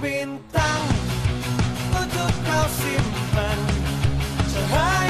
bintang untuk kau simpan. Cahayanya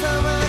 summer.